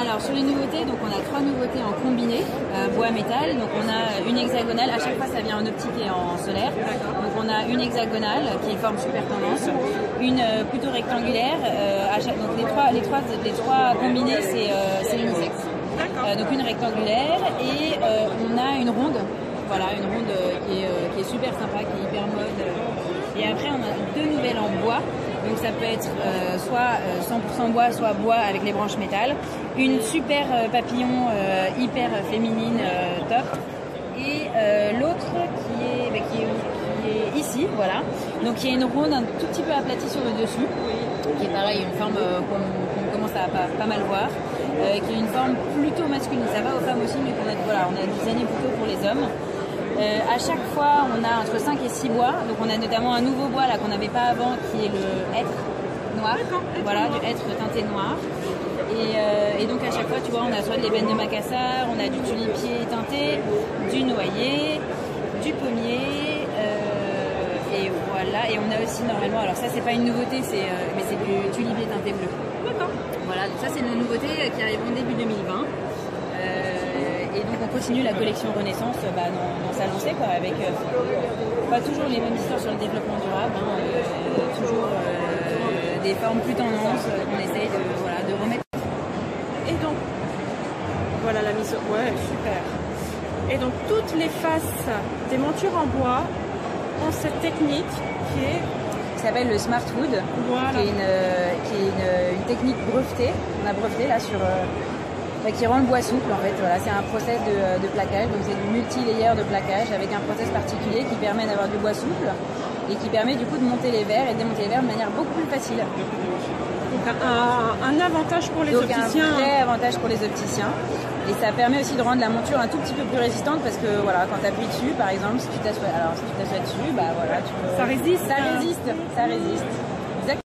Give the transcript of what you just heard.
Alors sur les nouveautés, donc on a trois nouveautés en combiné, euh, bois métal. Donc on a une hexagonale, à chaque fois ça vient en optique et en solaire. Donc on a une hexagonale qui est forme super tendance, une euh, plutôt rectangulaire. euh, à chaque- donc les trois, les trois, les trois combinés c'est euh. Euh, donc une rectangulaire et euh, on a une ronde. Voilà, une ronde euh, qui est, euh, qui est super sympa, qui est hyper mode. euh. Et après on a deux nouvelles en bois. Donc ça peut être euh, soit euh, 100% bois, soit bois avec les branches métal. Une super euh, papillon euh, hyper féminine euh, top. Et euh, l'autre qui est, bah, qui, est, ici, voilà. Donc il y a une ronde un tout petit peu aplatie sur le dessus, qui est pareil, une forme euh, qu'on commence à pas, mal voir, euh, qui est une forme plutôt masculine. Ça va aux femmes aussi, mais qu'on a, voilà, on a designé plutôt pour les hommes. Euh, à chaque fois, on a entre 5 et 6 bois. Donc, on a notamment un nouveau bois là qu'on n'avait pas avant, qui est le hêtre noir. Voilà, du hêtre teinté noir. Et, euh, et donc, à chaque fois, tu vois, on a soit de l'ébène de Macassar, on a du tulipier teinté, du noyer, du pommier. euh, et voilà. Et on a aussi normalement, alors ça, c'est pas une nouveauté, c'est, euh, mais c'est du tulipier teinté bleu. D'accord. Voilà, donc ça c'est une nouveauté qui arrive en début 2020. Euh, et donc on continue la collection Renaissance euh, bah, dans, dans sa lancée quoi, avec euh, pas toujours les mêmes histoires sur le développement durable, hein, euh, toujours des formes plus tendances qu'on essaye de, voilà, de remettre. Et donc, voilà la mise. au- Ouais, super. Et donc, toutes les faces des montures en bois ont cette technique qui est. qui s'appelle le Smart Wood, Voilà. qui est, une, qui est une, une technique brevetée. On a breveté là sur. Qui rend le bois souple en fait. Voilà, c'est un process de, de plaquage, donc c'est du multi-layer de plaquage avec un process particulier qui permet d'avoir du bois souple et qui permet du coup de monter les verres et de démonter les verres de manière beaucoup plus facile. Donc, un, un avantage pour les donc opticiens. un vrai avantage pour les opticiens. Et ça permet aussi de rendre la monture un tout petit peu plus résistante parce que voilà, quand tu appuies dessus, par exemple, si tu t'assois, alors si tu t'assois dessus, bah voilà, tu peux- Ça résiste, ça hein. résiste, ça résiste.